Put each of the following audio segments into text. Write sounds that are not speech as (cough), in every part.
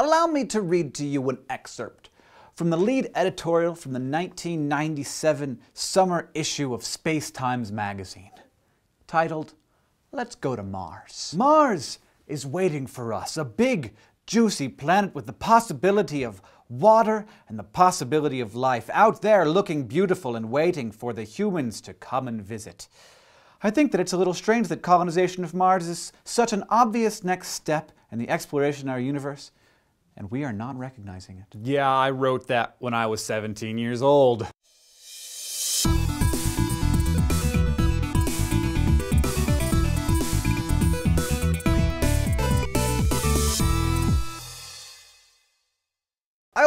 allow me to read to you an excerpt from the lead editorial from the 1997 summer issue of Space Times magazine, titled, Let's Go to Mars. Mars is waiting for us, a big, juicy planet with the possibility of water and the possibility of life out there looking beautiful and waiting for the humans to come and visit. I think that it's a little strange that colonization of Mars is such an obvious next step in the exploration of our universe, and we are not recognizing it. Yeah, I wrote that when I was 17 years old.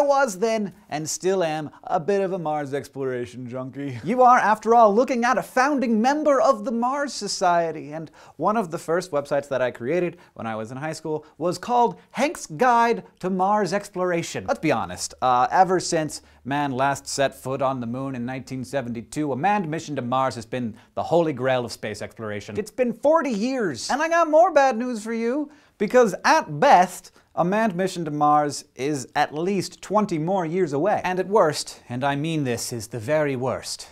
Was then, and still am, a bit of a Mars exploration junkie. (laughs) You are, after all, looking at a founding member of the Mars Society, and one of the first websites that I created when I was in high school was called Hank's Guide to Mars Exploration. Let's be honest, uh, ever since man last set foot on the moon in 1972, a manned mission to Mars has been the holy grail of space exploration. It's been 40 years! And I got more bad news for you, because at best, a manned mission to Mars is at least 20 more years away. And at worst, and I mean this is the very worst,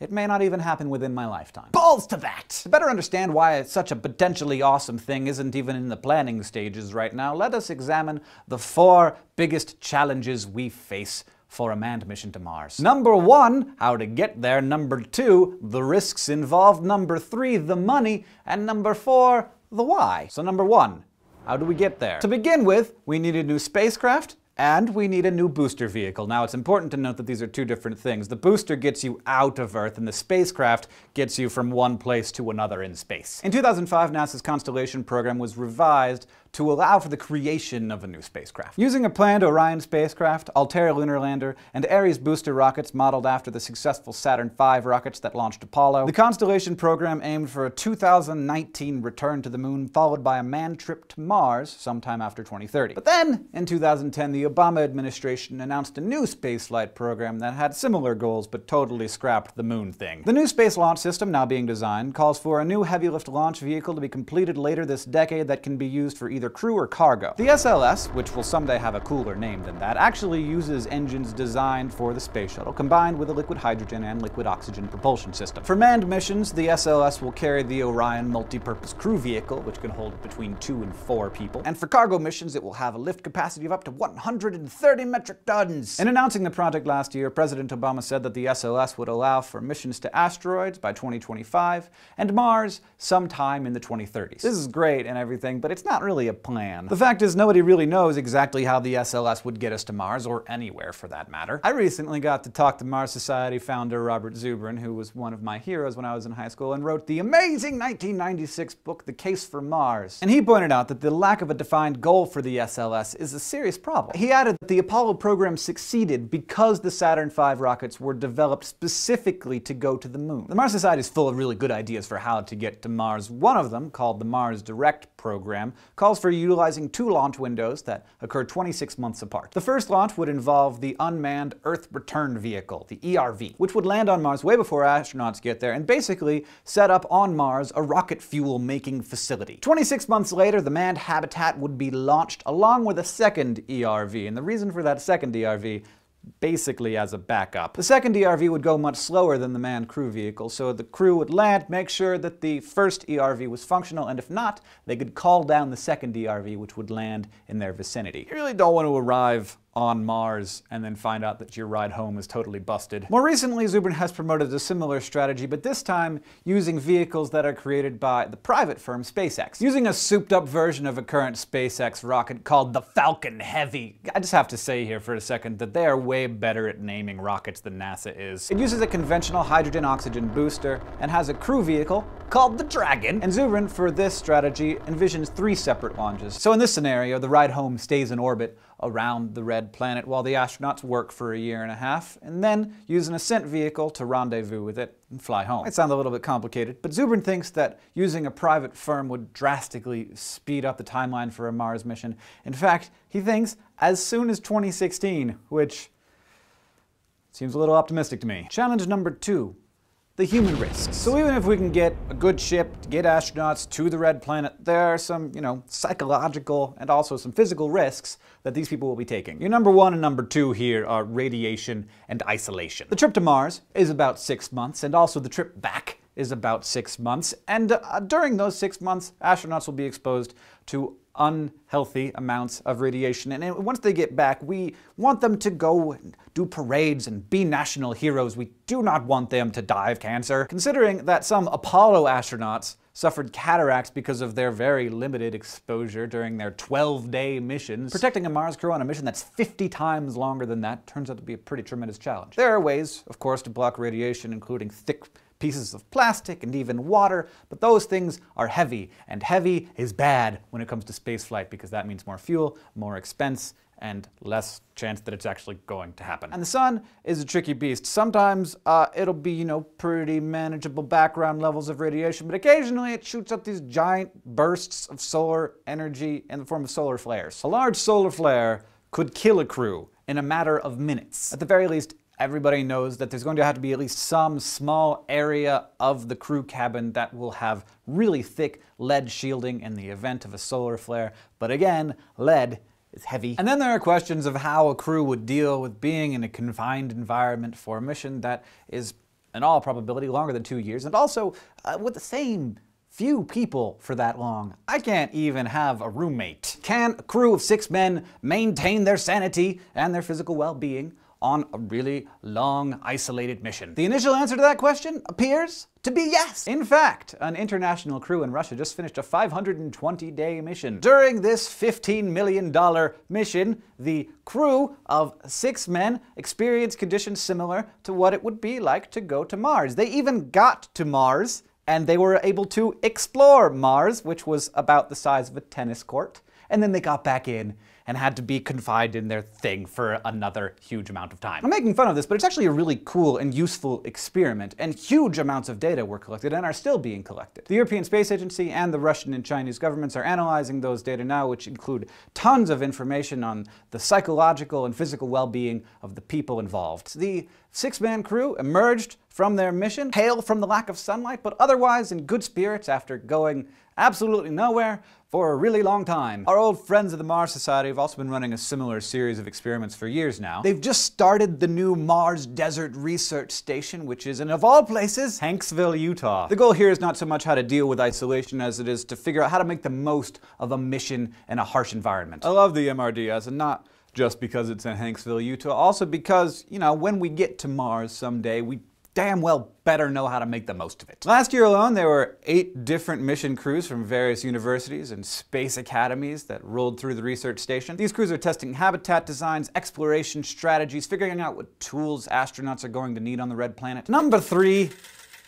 it may not even happen within my lifetime. Balls to that! To better understand why such a potentially awesome thing isn't even in the planning stages right now, let us examine the four biggest challenges we face for a manned mission to Mars. Number one, how to get there. Number two, the risks involved. Number three, the money. And number four, the why. So number one, how do we get there? To begin with, we need a new spacecraft, and we need a new booster vehicle. Now, it's important to note that these are two different things. The booster gets you out of Earth, and the spacecraft gets you from one place to another in space. In 2005, NASA's Constellation program was revised to allow for the creation of a new spacecraft. Using a planned Orion spacecraft, Altair lunar lander, and Ares booster rockets modeled after the successful Saturn V rockets that launched Apollo, the Constellation program aimed for a 2019 return to the moon, followed by a manned trip to Mars sometime after 2030. But then, in 2010, the Obama administration announced a new spaceflight program that had similar goals but totally scrapped the moon thing. The new Space Launch System, now being designed, calls for a new heavy lift launch vehicle to be completed later this decade that can be used for either either crew or cargo. The SLS, which will someday have a cooler name than that, actually uses engines designed for the space shuttle, combined with a liquid hydrogen and liquid oxygen propulsion system. For manned missions, the SLS will carry the Orion multi-purpose crew vehicle, which can hold between two and four people. And for cargo missions, it will have a lift capacity of up to 130 metric tons. In announcing the project last year, President Obama said that the SLS would allow for missions to asteroids by 2025 and Mars sometime in the 2030s. This is great and everything, but it's not really a plan. The fact is, nobody really knows exactly how the SLS would get us to Mars, or anywhere for that matter. I recently got to talk to Mars Society founder Robert Zubrin, who was one of my heroes when I was in high school and wrote the amazing 1996 book, The Case for Mars. And he pointed out that the lack of a defined goal for the SLS is a serious problem. He added that the Apollo program succeeded because the Saturn V rockets were developed specifically to go to the moon. The Mars Society is full of really good ideas for how to get to Mars. One of them, called the Mars Direct program, calls for utilizing two launch windows that occur 26 months apart. The first launch would involve the Unmanned Earth Return Vehicle, the ERV, which would land on Mars way before astronauts get there and basically set up on Mars a rocket fuel making facility. 26 months later, the manned habitat would be launched along with a second ERV, and the reason for that second ERV basically as a backup. The second ERV would go much slower than the manned crew vehicle, so the crew would land, make sure that the first ERV was functional, and if not, they could call down the second ERV, which would land in their vicinity. You really don't want to arrive on Mars and then find out that your ride home is totally busted. More recently, Zubrin has promoted a similar strategy, but this time using vehicles that are created by the private firm SpaceX. Using a souped up version of a current SpaceX rocket called the Falcon Heavy. I just have to say here for a second that they are way better at naming rockets than NASA is. It uses a conventional hydrogen-oxygen booster and has a crew vehicle called the Dragon. And Zubrin, for this strategy, envisions three separate launches. So in this scenario, the ride home stays in orbit around the red planet while the astronauts work for a year and a half, and then use an ascent vehicle to rendezvous with it and fly home. It sounds a little bit complicated, but Zubrin thinks that using a private firm would drastically speed up the timeline for a Mars mission. In fact, he thinks as soon as 2016, which seems a little optimistic to me. Challenge number two, the human risks. So even if we can get a good ship to get astronauts to the red planet, there are some, you know, psychological and also some physical risks that these people will be taking. Your number one and number two here are radiation and isolation. The trip to Mars is about six months, and also the trip back is about six months. And uh, during those six months, astronauts will be exposed to unhealthy amounts of radiation. And once they get back, we want them to go and do parades and be national heroes. We do not want them to die of cancer. Considering that some Apollo astronauts suffered cataracts because of their very limited exposure during their 12-day missions. Protecting a Mars crew on a mission that's 50 times longer than that turns out to be a pretty tremendous challenge. There are ways, of course, to block radiation, including thick pieces of plastic, and even water, but those things are heavy, and heavy is bad when it comes to spaceflight because that means more fuel, more expense, and less chance that it's actually going to happen. And the sun is a tricky beast. Sometimes uh, it'll be, you know, pretty manageable background levels of radiation, but occasionally it shoots up these giant bursts of solar energy in the form of solar flares. A large solar flare could kill a crew in a matter of minutes. At the very least, everybody knows that there's going to have to be at least some small area of the crew cabin that will have really thick lead shielding in the event of a solar flare. But again, lead is heavy. And then there are questions of how a crew would deal with being in a confined environment for a mission that is, in all probability, longer than two years, and also uh, with the same few people for that long. I can't even have a roommate. Can a crew of six men maintain their sanity and their physical well-being on a really long, isolated mission? The initial answer to that question appears to be yes. In fact, an international crew in Russia just finished a 520-day mission. During this $15 million mission, the crew of six men experienced conditions similar to what it would be like to go to Mars. They even got to Mars and they were able to explore Mars, which was about the size of a tennis court. And then they got back in and had to be confined in their thing for another huge amount of time. I'm making fun of this, but it's actually a really cool and useful experiment, and huge amounts of data were collected and are still being collected. The European Space Agency and the Russian and Chinese governments are analyzing those data now, which include tons of information on the psychological and physical well-being of the people involved. The six-man crew emerged from their mission, pale from the lack of sunlight, but otherwise in good spirits after going absolutely nowhere for a really long time. Our old friends of the Mars Society have also been running a similar series of experiments for years now. They've just started the new Mars Desert Research Station, which is in, of all places, Hanksville, Utah. The goal here is not so much how to deal with isolation as it is to figure out how to make the most of a mission in a harsh environment. I love the MRDS, and not just because it's in Hanksville, Utah, also because, you know, when we get to Mars someday, we damn well better know how to make the most of it. Last year alone, there were eight different mission crews from various universities and space academies that rolled through the research station. These crews are testing habitat designs, exploration strategies, figuring out what tools astronauts are going to need on the red planet. Number three,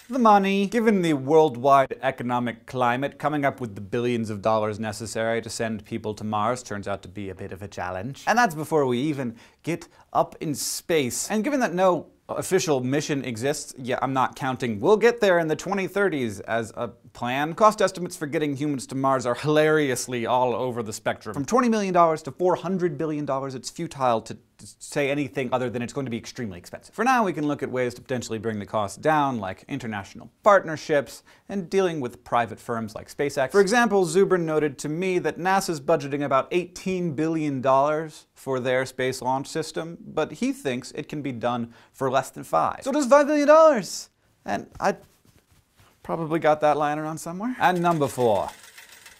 the money. Given the worldwide economic climate, coming up with the billions of dollars necessary to send people to Mars turns out to be a bit of a challenge. And that's before we even get up in space. And given that no official mission exists. Yeah, I'm not counting. We'll get there in the 2030s as a plan. Cost estimates for getting humans to Mars are hilariously all over the spectrum. From $20 million to $400 billion, it's futile to say anything other than it's going to be extremely expensive. For now, we can look at ways to potentially bring the cost down, like international partnerships and dealing with private firms like SpaceX. For example, Zubrin noted to me that NASA's budgeting about $18 billion for their space launch system, but he thinks it can be done for less than five. So does $5 billion. And I probably got that lying around somewhere. And number four,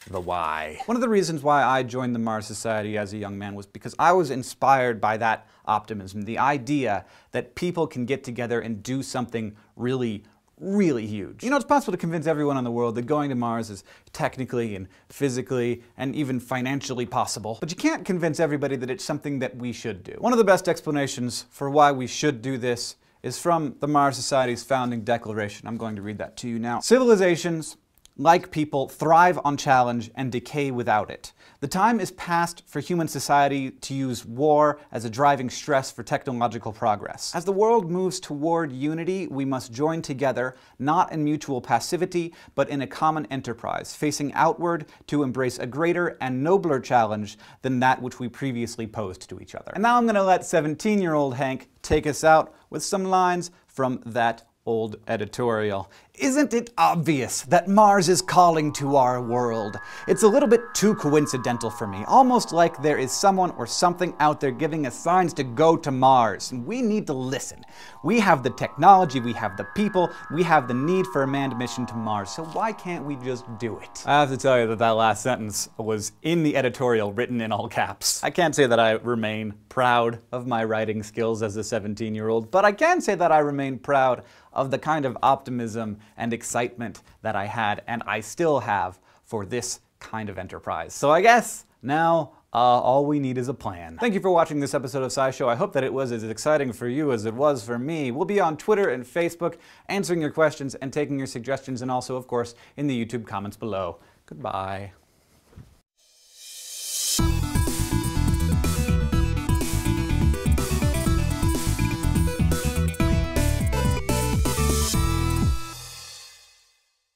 the why. One of the reasons why I joined the Mars Society as a young man was because I was inspired by that optimism, the idea that people can get together and do something really really huge. You know, it's possible to convince everyone in the world that going to Mars is technically and physically and even financially possible, but you can't convince everybody that it's something that we should do. One of the best explanations for why we should do this is from the Mars Society's founding declaration. I'm going to read that to you now. Civilizations like people, thrive on challenge and decay without it. The time is past for human society to use war as a driving stress for technological progress. As the world moves toward unity, we must join together, not in mutual passivity, but in a common enterprise, facing outward to embrace a greater and nobler challenge than that which we previously posed to each other. And now I'm going to let 17-year-old Hank take us out with some lines from that old editorial. Isn't it obvious that Mars is calling to our world? It's a little bit too coincidental for me, almost like there is someone or something out there giving us signs to go to Mars, and we need to listen. We have the technology, we have the people, we have the need for a manned mission to Mars, so why can't we just do it? I have to tell you that that last sentence was in the editorial written in all caps. I can't say that I remain proud of my writing skills as a 17 year old, but I can say that I remain proud of the kind of optimism and excitement that I had and I still have for this kind of enterprise. So I guess now uh, all we need is a plan. Thank you for watching this episode of SciShow. I hope that it was as exciting for you as it was for me. We'll be on Twitter and Facebook answering your questions and taking your suggestions and also, of course, in the YouTube comments below. Goodbye.